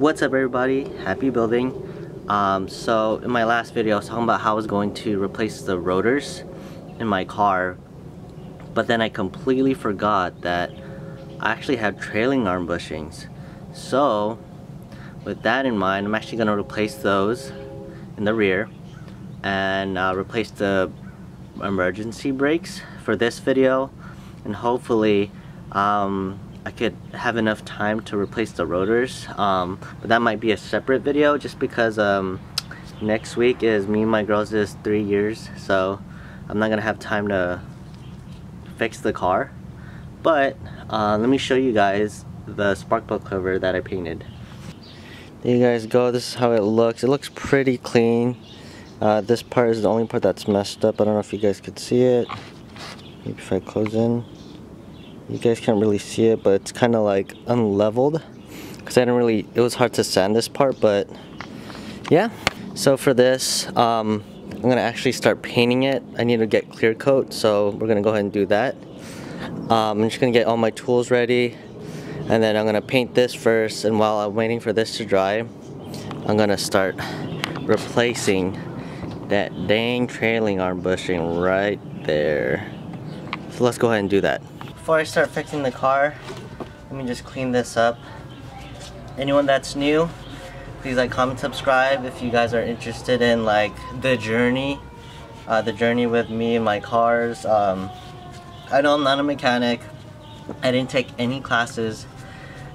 What's up everybody? Happy building. Um, so in my last video I was talking about how I was going to replace the rotors in my car but then I completely forgot that I actually have trailing arm bushings. So with that in mind I'm actually going to replace those in the rear and uh, replace the emergency brakes for this video and hopefully um, I could have enough time to replace the rotors um, but that might be a separate video just because um, next week is me and my girls is three years so I'm not gonna have time to fix the car. But uh, let me show you guys the spark plug cover that I painted. There you guys go. This is how it looks. It looks pretty clean. Uh, this part is the only part that's messed up. I don't know if you guys could see it. Maybe if I close in you guys can't really see it but it's kind of like unleveled. Because I didn't really it was hard to sand this part but yeah. So for this um, I'm gonna actually start painting it. I need to get clear coat so we're gonna go ahead and do that. Um, I'm just gonna get all my tools ready and then I'm gonna paint this first and while I'm waiting for this to dry I'm gonna start replacing that dang trailing arm bushing right there. So let's go ahead and do that before I start fixing the car, let me just clean this up. Anyone that's new, please like, comment, subscribe if you guys are interested in like the journey, uh, the journey with me and my cars. Um, I know I'm not a mechanic. I didn't take any classes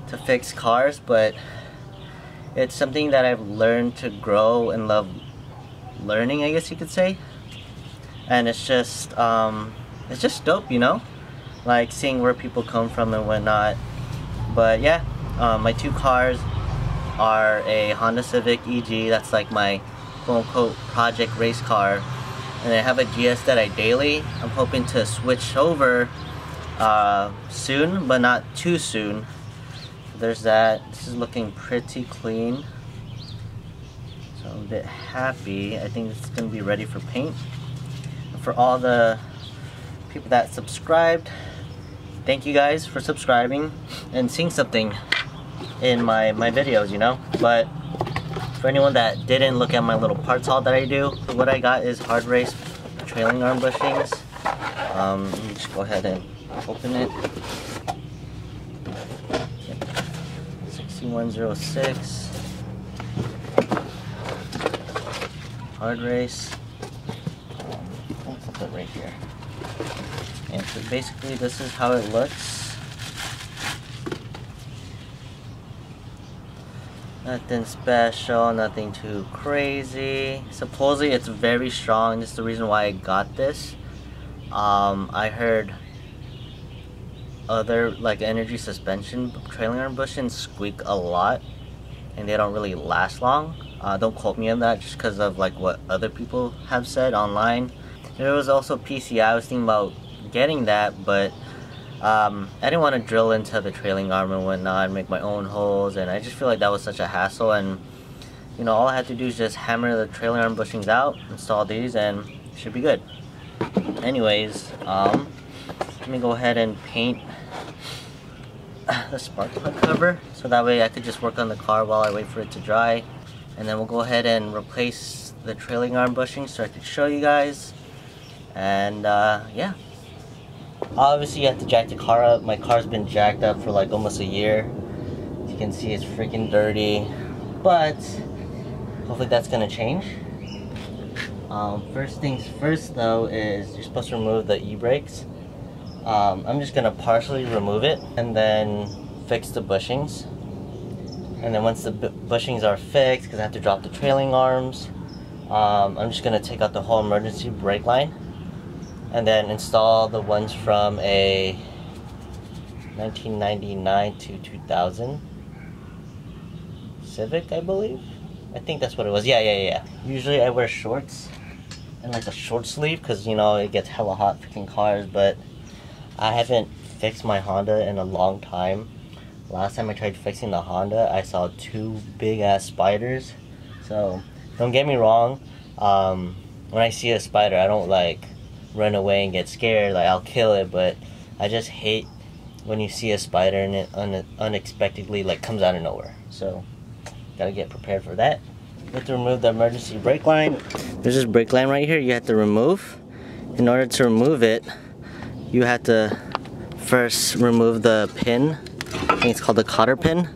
to fix cars, but it's something that I've learned to grow and love learning, I guess you could say. And it's just, um, it's just dope, you know? Like seeing where people come from and whatnot. But yeah, um, my two cars are a Honda Civic EG, that's like my quote unquote project race car. And I have a GS that I daily. I'm hoping to switch over uh, soon, but not too soon. There's that. This is looking pretty clean. So I'm a bit happy. I think it's going to be ready for paint. And for all the people that subscribed, thank you guys for subscribing and seeing something in my, my videos, you know? But for anyone that didn't look at my little parts haul that I do, what I got is hard race trailing arm bushings. Um, just go ahead and open it. 6106 hard race. Let's put it right here. And so basically this is how it looks. Nothing special, nothing too crazy. Supposedly it's very strong. This is the reason why I got this. Um, I heard other like energy suspension trailing arm bushings squeak a lot and they don't really last long. Uh, don't quote me on that just because of like what other people have said online. There was also PCI. I was thinking about getting that, but um, I didn't want to drill into the trailing arm and whatnot and make my own holes, and I just feel like that was such a hassle, and you know, all I had to do is just hammer the trailing arm bushings out, install these, and should be good. Anyways, um, let me go ahead and paint the spark plug cover, so that way I could just work on the car while I wait for it to dry, and then we'll go ahead and replace the trailing arm bushing so I could show you guys, and uh, yeah obviously you have to jack the car up. My car's been jacked up for like almost a year. As you can see it's freaking dirty. But hopefully that's gonna change. Um, first things first though is you're supposed to remove the e-brakes. Um, I'm just gonna partially remove it and then fix the bushings. And then once the bushings are fixed because I have to drop the trailing arms um, I'm just gonna take out the whole emergency brake line and then install the ones from a 1999 to 2000 Civic, I believe. I think that's what it was. Yeah, yeah, yeah. Usually I wear shorts and like a short sleeve because you know it gets hella hot fixing cars, but I haven't fixed my Honda in a long time. Last time I tried fixing the Honda, I saw two big ass spiders. So don't get me wrong. Um, when I see a spider, I don't like run away and get scared, like I'll kill it, but I just hate when you see a spider and it un unexpectedly like comes out of nowhere. So Gotta get prepared for that. You have to remove the emergency brake line. There's this brake line right here you have to remove. In order to remove it, you have to first remove the pin. I think it's called the cotter pin.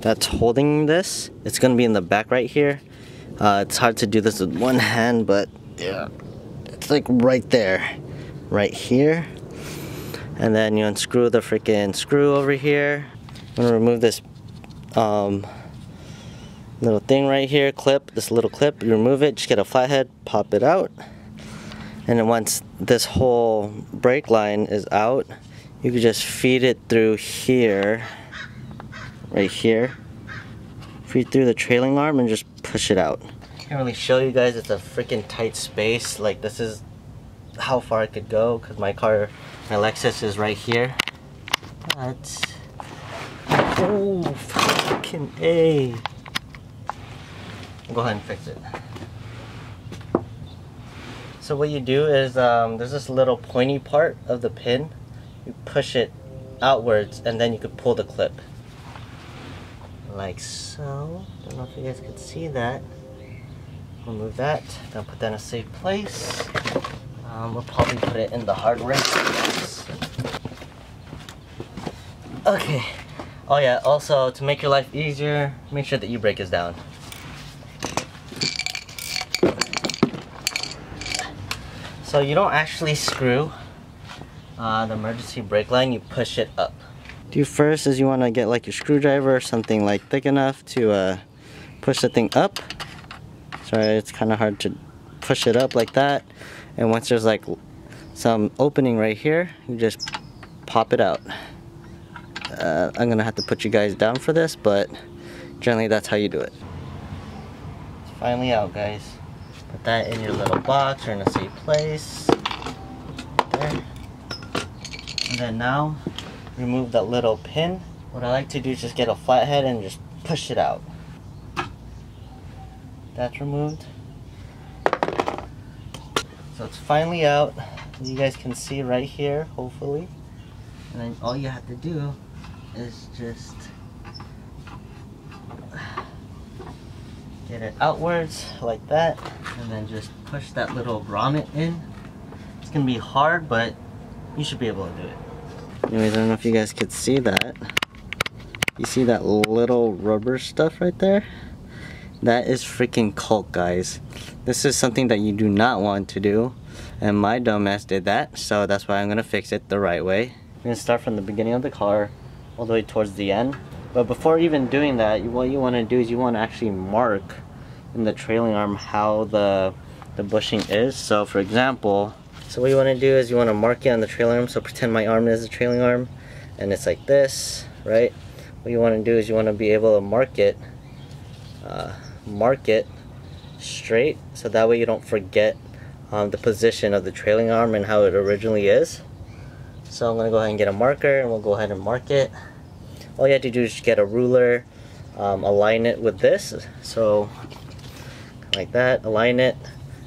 That's holding this. It's gonna be in the back right here. Uh, it's hard to do this with one hand, but yeah, like right there, right here. And then you unscrew the freaking screw over here. I'm gonna remove this um, little thing right here, clip, this little clip, you remove it, just get a flathead, pop it out. And then once this whole brake line is out, you can just feed it through here, right here. Feed through the trailing arm and just push it out. Can't really show you guys, it's a freaking tight space. Like this is how far I could go because my car, my Lexus is right here. But, oh, fucking A. Go ahead and fix it. So what you do is um, there's this little pointy part of the pin. You push it outwards and then you could pull the clip. Like so. Don't know if you guys can see that. Remove that. Then put that in a safe place. Um, we'll probably put it in the hardware. Okay. Oh yeah, also to make your life easier, make sure that you brake is down. So you don't actually screw uh, the emergency brake line, you push it up. Do first is you want to get like your screwdriver or something like thick enough to uh, push the thing up. Sorry, it's kind of hard to push it up like that. And once there's like some opening right here, you just pop it out. Uh, I'm gonna have to put you guys down for this, but generally that's how you do it. It's finally out, guys. Put that in your little box or in a safe place. There. And then now, remove that little pin. What I like to do is just get a flathead and just push it out. That's removed. So it's finally out. As you guys can see right here, hopefully. And then all you have to do is just get it outwards like that and then just push that little grommet in. It's gonna be hard, but you should be able to do it. Anyways, I don't know if you guys could see that. You see that little rubber stuff right there? That is freaking cult, guys. This is something that you do not want to do. And my dumbass did that, so that's why I'm gonna fix it the right way. I'm gonna start from the beginning of the car all the way towards the end. But before even doing that, what you wanna do is you wanna actually mark in the trailing arm how the, the bushing is. So for example, so what you want to do is you want to mark it on the trailing arm. So pretend my arm is the trailing arm and it's like this, right? What you want to do is you want to be able to mark it, uh, mark it straight so that way you don't forget um, the position of the trailing arm and how it originally is. So I'm going to go ahead and get a marker and we'll go ahead and mark it. All you have to do is get a ruler, um, align it with this. So like that, align it,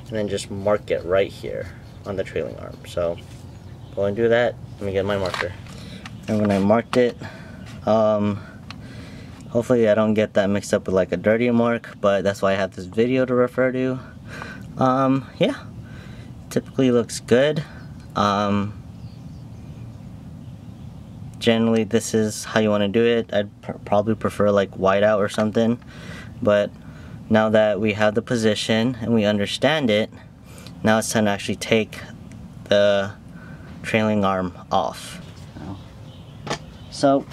and then just mark it right here on the trailing arm. So go and do that. Let me get my marker. And when I marked it, um, hopefully I don't get that mixed up with like a dirty mark, but that's why I have this video to refer to. Um, yeah, typically looks good. Um, generally this is how you want to do it. I'd pr probably prefer like whiteout or something, but now that we have the position and we understand it, now it's time to actually take the trailing arm off. So,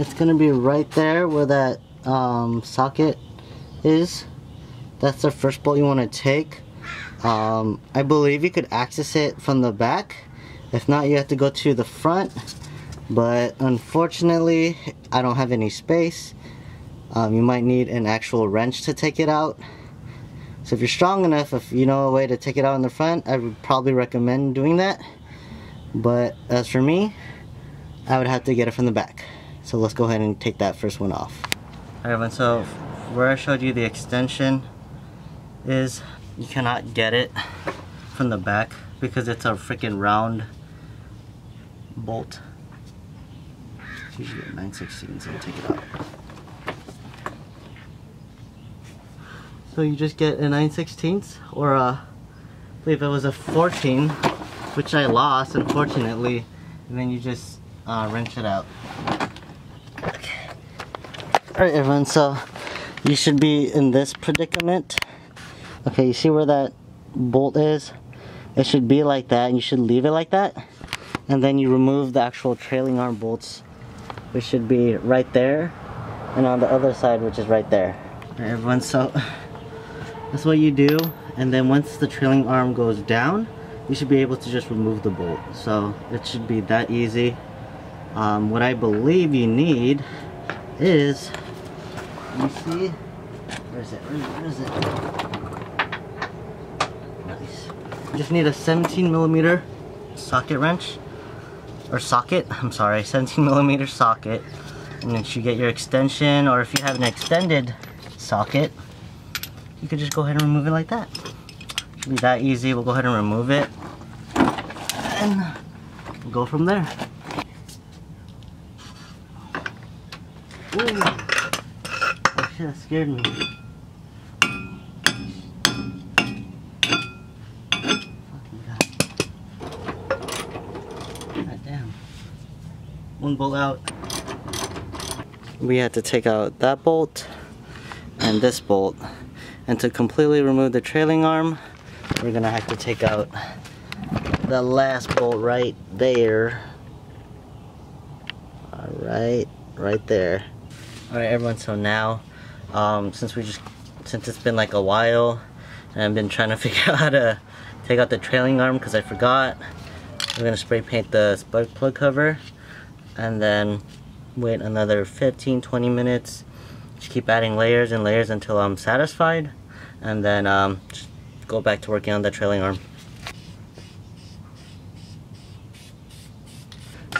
it's gonna be right there where that um, socket is. That's the first bolt you want to take. Um, I believe you could access it from the back. If not, you have to go to the front but unfortunately I don't have any space um, you might need an actual wrench to take it out so if you're strong enough if you know a way to take it out in the front I would probably recommend doing that but as for me I would have to get it from the back so let's go ahead and take that first one off Alright everyone so where I showed you the extension is you cannot get it from the back because it's a freaking round bolt usually get 9 16 so take it out. So you just get a 9 16 or a, I believe it was a 14, which I lost unfortunately, and then you just uh, wrench it out. Alright everyone, so you should be in this predicament. Okay, you see where that bolt is? It should be like that and you should leave it like that. And then you remove the actual trailing arm bolts, which should be right there. And on the other side, which is right there. Alright everyone, so that's what you do. And then once the trailing arm goes down, you should be able to just remove the bolt. So it should be that easy. Um, what I believe you need is, you see, where is it, where is it, where is it? Nice. Just need a 17 millimeter socket wrench, or socket, I'm sorry, 17 millimeter socket. And then you get your extension, or if you have an extended socket, you could just go ahead and remove it like that. Should be that easy. We'll go ahead and remove it. And we'll go from there. Ooh. Oh shit, that scared me. God damn. One bolt out. We had to take out that bolt and this bolt. And to completely remove the trailing arm, we're gonna have to take out the last bolt right there. Alright, right there. Alright everyone, so now, um, since we just, since it's been like a while, and I've been trying to figure out how to take out the trailing arm because I forgot, we're gonna spray paint the spark plug cover, and then wait another 15-20 minutes, just keep adding layers and layers until I'm satisfied, and then um, go back to working on the trailing arm.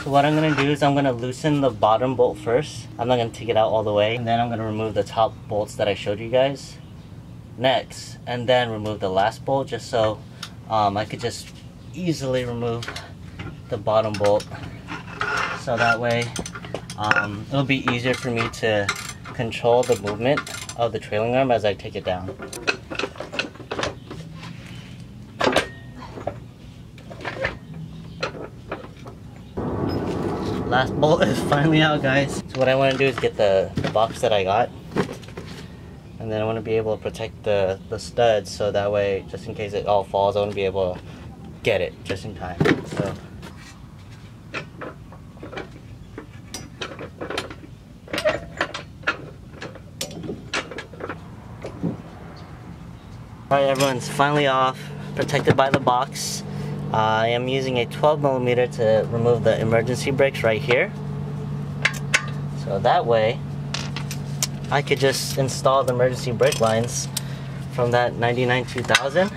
So what I'm to do is I'm to loosen the bottom bolt first. I'm not to take it out all the way. And then I'm to remove the top bolts that I showed you guys next. And then remove the last bolt just so um, I could just easily remove the bottom bolt. So that way um, it'll be easier for me to control the movement of the trailing arm as I take it down. Last bolt is finally out guys. So what I want to do is get the, the box that I got and then I want to be able to protect the, the studs so that way just in case it all falls I want to be able to get it just in time. So Alright everyone's finally off, protected by the box. I am using a 12 millimeter to remove the emergency brakes right here. So that way, I could just install the emergency brake lines from that 99 2000.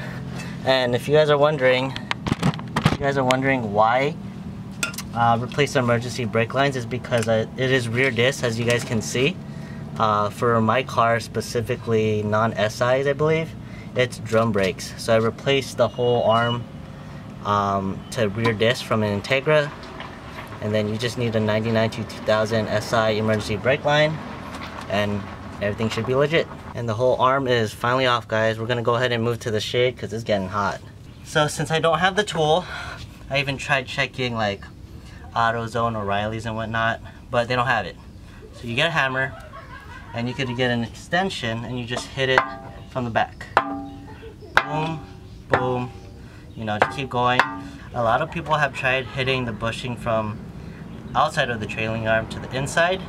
And if you guys are wondering, you guys are wondering why uh, replace the emergency brake lines is because it is rear disc as you guys can see. Uh, for my car specifically non-SIs I believe it's drum brakes. So I replaced the whole arm um, to rear disc from an Integra. And then you just need a 99 to 2000 SI emergency brake line. And everything should be legit. And the whole arm is finally off guys. We're gonna go ahead and move to the shade because it's getting hot. So since I don't have the tool, I even tried checking like AutoZone, O'Reilly's and whatnot, but they don't have it. So you get a hammer and you could get an extension and you just hit it from the back boom, boom, you know, just keep going. A lot of people have tried hitting the bushing from outside of the trailing arm to the inside,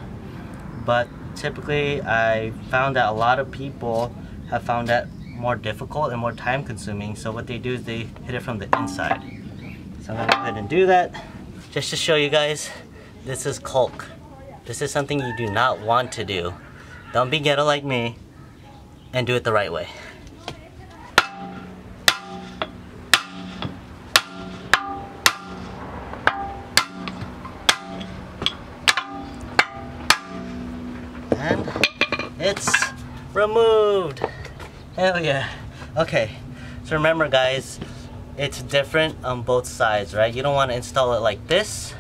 but typically I found that a lot of people have found that more difficult and more time consuming. So what they do is they hit it from the inside. So I'm gonna go ahead and do that. Just to show you guys, this is caulk. This is something you do not want to do. Don't be ghetto like me and do it the right way. Removed. Hell yeah. Okay, so remember guys, it's different on both sides, right? You don't want to install it like this,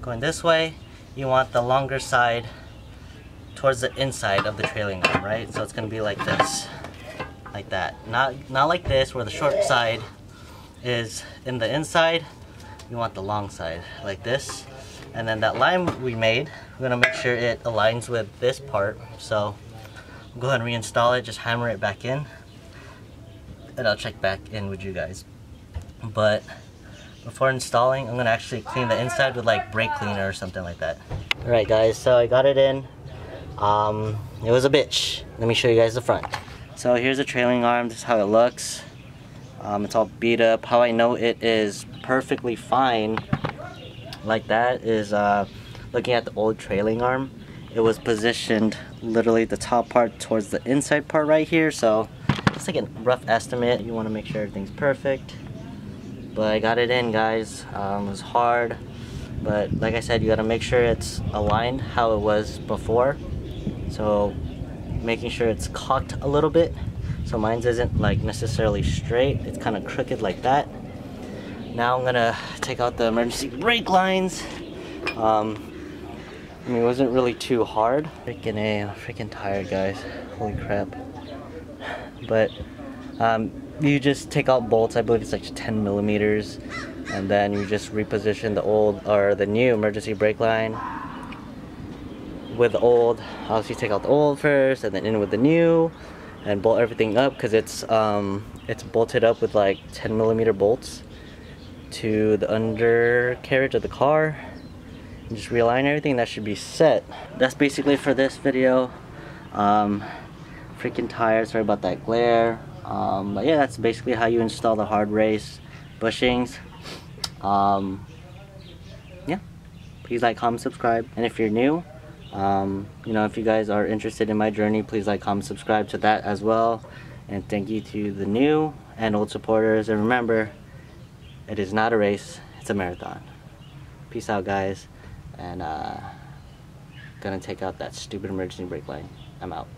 going this way, you want the longer side towards the inside of the trailing arm, right? So it's gonna be like this, like that. Not, not like this where the short side is in the inside. You want the long side, like this. And then that line we made, we're gonna make sure it aligns with this part. So go ahead and reinstall it, just hammer it back in. And I'll check back in with you guys. But before installing, I'm gonna actually clean the inside with like brake cleaner or something like that. Alright guys, so I got it in. Um, it was a bitch. Let me show you guys the front. So here's the trailing arm, this is how it looks. Um, it's all beat up. How I know it is perfectly fine like that is uh, looking at the old trailing arm. It was positioned literally the top part towards the inside part right here. So it's like a rough estimate. You want to make sure everything's perfect. But I got it in guys. Um, it was hard. But like I said, you got to make sure it's aligned how it was before. So making sure it's cocked a little bit. So mine's isn't like necessarily straight. It's kind of crooked like that. Now I'm gonna take out the emergency brake lines. Um, I mean, it wasn't really too hard. Freaking A, I'm freaking tired, guys. Holy crap. But um, you just take out bolts, I believe it's like 10 millimeters, and then you just reposition the old or the new emergency brake line with the old. Obviously, take out the old first, and then in with the new, and bolt everything up because it's um, it's bolted up with like 10 millimeter bolts to the undercarriage of the car and just realign everything that should be set. That's basically for this video. Um, freaking tired sorry about that glare. Um, but yeah that's basically how you install the hard race bushings. Um, yeah. Please like comment subscribe. And if you're new um, you know if you guys are interested in my journey please like comment subscribe to that as well. And thank you to the new and old supporters. And remember it is not a race it's a marathon. Peace out guys and uh, gonna take out that stupid emergency brake line I'm out